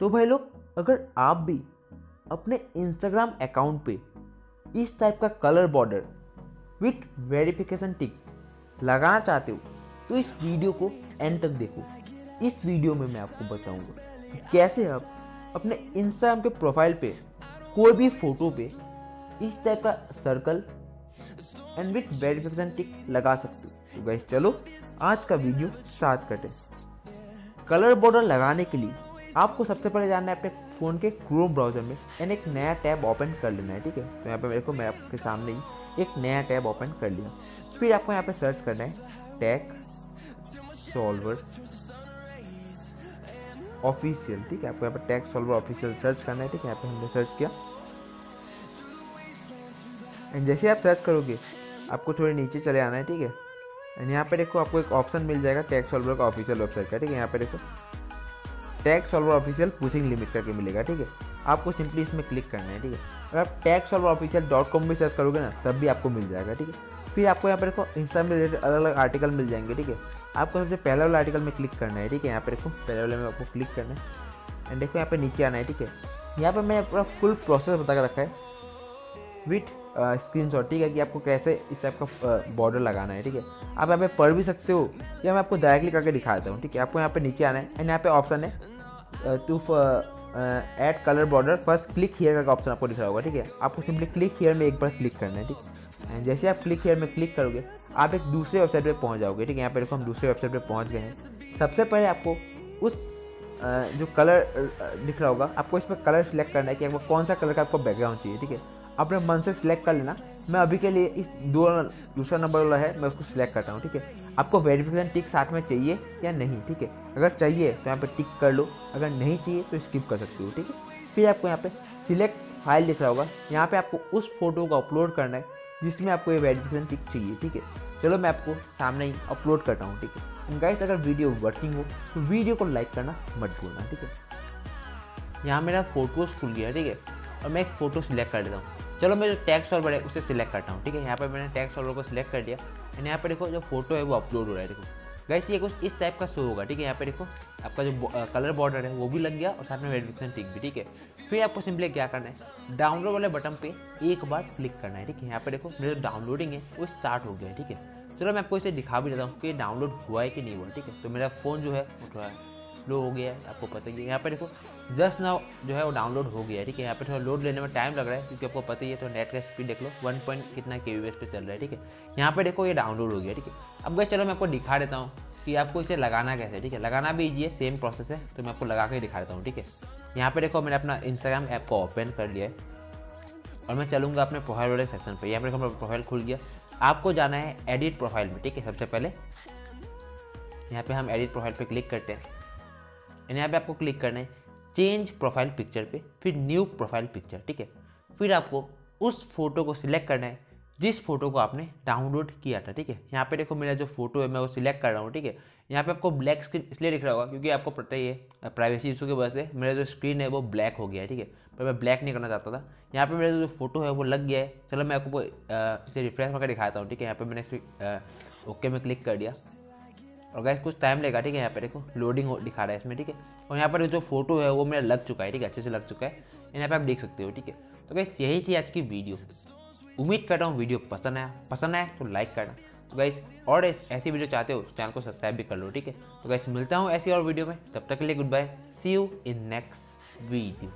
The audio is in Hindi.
तो भाई लोग, अगर आप भी अपने इंस्टाग्राम अकाउंट पे इस टाइप का colour border with verification tick लगाना चाहते हो तो इस वीडियो को एंड तक देखो। इस वीडियो में मैं आपको बताऊँगा कि कैसे आप अपने इंस्टाग्राम के प्रोफ़ाइल पे कोई भी फ़ोटो पे इस टाइप का circle and with verification tick लगा सकते हो। तो गाइस चलो आज का वीडियो स्टार्ट करते कलर बॉर्डर लगाने के लिए आपको सबसे पहले जाना है अपने फ़ोन के क्रोम ब्राउज़र में एंड एक नया टैब ओपन कर लेना है, ठीक है? तो यहाँ पे मेरे को मैं आपके सामने ही एक नया टैब ओपन कर लिया। फिर आपको यहाँ पे सर्च करना है टैग सॉल्वर ऑफिशियल ठीक है? आपको यहाँ पर टैग सॉल्वर ऑफिशियल सर्च करना है, ठीक है? यहाँ पे हमने सर्च किया। एंड जैसे आप सर्च करोगे, आपको थोड़े नीचे चले आना है, ठीक है? एंड यहाँ पे देखो आपको एक ऑप्शन मिल जाएगा टैग सॉल्वर का ऑफिशियल वेबसाइट का, ठीक है? यहाँ पे देखो। Tag solver official pushing limit करके मिलेगा, ठीक है? आपको सिंपली इसमें क्लिक करना है, ठीक है? अगर आप tax solver official dot com भी सर्च करोगे ना, तब भी आपको मिल जाएगा, ठीक है? फिर आपको यहाँ पर देखो इंस्टा में रिलेटेड अलग अलग आर्टिकल मिल जाएँगे, ठीक है? आपको सबसे पहले वाला आर्टिकल में क्लिक करना है, ठीक है? यहाँ पर देखो, पहले वाले में आपको क्लिक करना है। एंड देखो, यहाँ पर नीचे आना है, ठीक है? यहाँ पर मैंने पूरा फुल प्रोसेस बता कर रखा है विथ स्क्रीन शॉट ठीक है? कि आपको कैसे इस टाइप का बॉर्डर लगाना है, ठीक है? आप यहाँ पे पढ़ भी सकते हो, या मैं आपको डायरेक्टली करके दिखा देता हूँ, ठीक है? आपको यहाँ पे नीचे आना है एंड यहाँ पे ऑप्शन है to add colour border first click here का ऑप्शन आपको दिख रहा होगा, ठीक है? आपको सिंपली क्लिक हियर में एक बार क्लिक करना है, ठीक? एंड जैसे आप क्लिक हियर में क्लिक करोगे, आप एक दूसरे वेबसाइट पे पहुँच जाओगे, ठीक है? यहाँ पर देखो हम दूसरे वेबसाइट पे पहुँच गए हैं। सबसे पहले आपको उस जो कलर दिख रहा होगा, आपको इसमें कलर सेलेक्ट करना है कि आपको कौन सा कलर का आपको बैकग्राउंड चाहिए, ठीक है? अपने मन से सिलेक्ट कर लेना। मैं अभी के लिए इस दो दूसरा नंबर वाला है, मैं उसको सिलेक्ट करता हूँ, ठीक है? आपको वेरिफिकेशन टिक साथ में चाहिए या नहीं, ठीक है? अगर चाहिए तो यहाँ पे टिक कर लो। अगर नहीं चाहिए तो स्किप कर सकते हो, ठीक है? फिर आपको यहाँ पे सिलेक्ट फ़ाइल दिख रहा होगा। यहाँ पे आपको उस फ़ोटो को अपलोड करना है, जिसमें आपको ये वेरिफिकेशन टिक चाहिए, ठीक है? चलो मैं आपको सामने ही अपलोड करता हूँ, ठीक है? गाइस अगर वीडियो वर्किंग हो तो वीडियो को लाइक करना मत भूलना, ठीक है? यहाँ मेरा फ़ोटोज़ खुल गया, ठीक है? और मैं एक फ़ोटो सिलेक्ट कर देता हूँ। चलो मैं जो टैक्स सॉल्वर है उसे सिलेक्ट करता हूँ, ठीक है? यहाँ पर मैंने टैक्स सॉल्वर को सिलेक्ट कर दिया। एंड यहाँ पर देखो, जो फ़ोटो है वो अपलोड हो रहा है, देखो। गैस ये कुछ इस टाइप का शो होगा, ठीक है? यहाँ पे देखो, आपका जो कलर बॉर्डर है, वो भी लग गया और साथ में वेरिफिकेशन टिक भी, ठीक है? फिर आपको सिंपली क्या करना है? डाउनलोड वाले बटन पे एक बार क्लिक करना है, ठीक है? यहाँ पे देखो, मेरा जो डाउनलोडिंग है, वो स्टार्ट हो गया है ठीक है? चलो मैं आपको इसे दिखा भी देता हूँ कि डाउनलोड हुआ है कि नहीं हुआ, ठीक है? तो मेरा फ़ोन जो है, वो थोड़ा स्लो हो गया है, आपको पता ही है यहाँ पर देखो जस्ट नाउ जो है वो डाउनलोड हो गया है, ठीक है? यहाँ पे थोड़ा लोड लेने में टाइम लग रहा है, क्योंकि आपको पता ही है तो नेट का स्पीड देख लो वन पॉइंट कितना के वी पे चल रहा है, ठीक है? यहाँ पे देखो ये डाउनलोड हो गया ठीक है? अब गए चलो मैं आपको दिखा देता हूँ कि आपको इसे लगाना कैसे ठीक है? लगाना भी ईजी है सेम प्रोसेस है तो मैं आपको लगा के दिखा देता हूँ, ठीक है? यहाँ पे देखो मैंने अपना इंस्टाग्राम ऐप को ओपन कर लिया है, और मैं चलूँगा अपने प्रोफ़ाइल वाले सेक्शन पर यहाँ पर देखो मेरा प्रोफ़ाइल खुल गया। आपको जाना है एडिट प्रोफ़ाइल में, ठीक है? सबसे पहले यहाँ पे हम एडिट प्रोफ़ाइल पे क्लिक करते हैं। एंड यहाँ पे आपको क्लिक करना है चेंज प्रोफ़ाइल पिक्चर पे, फिर न्यू प्रोफ़ाइल पिक्चर ठीक है? फिर आपको उस फ़ोटो को सिलेक्ट करना है, जिस फ़ोटो को आपने डाउनलोड किया था, ठीक है? यहाँ पे देखो मेरा जो फ़ोटो है, मैं वो सिलेक्ट कर रहा हूँ, ठीक है? यहाँ पे आपको ब्लैक स्क्रीन इसलिए दिख रहा होगा, क्योंकि आपको पता ही है प्राइवेसी इशू की वजह से मेरा जो स्क्रीन है वो ब्लैक हो गया है, ठीक है? पर मैं ब्लैक नहीं करना चाहता था। यहाँ पे मेरा जो फ़ोटो है वो लग गया है। चलो मैं आपको इसे रिफ्रेश करके दिखाता हूँ, ठीक है? यहाँ पर मैंने ओके में क्लिक कर दिया। और गैस कुछ टाइम लेगा, ठीक है? यहाँ पे देखो लोडिंग दिखा रहा है इसमें, ठीक है? और यहाँ पर जो फ़ोटो है, वो मेरा लग चुका है, ठीक है? अच्छे से लग चुका है। यहाँ पे आप देख सकते हो, ठीक है? तो गैस यही थी आज की वीडियो उम्मीद कर रहा हूँ वीडियो पसंद आया। पसंद आया तो लाइक करना। तो गैस और ऐसी वीडियो चाहते हो चैनल को सब्सक्राइब भी कर लो, ठीक है? तो गैस मिलता हूँ ऐसी और वीडियो में। तब तक के लिए good bye see you in next video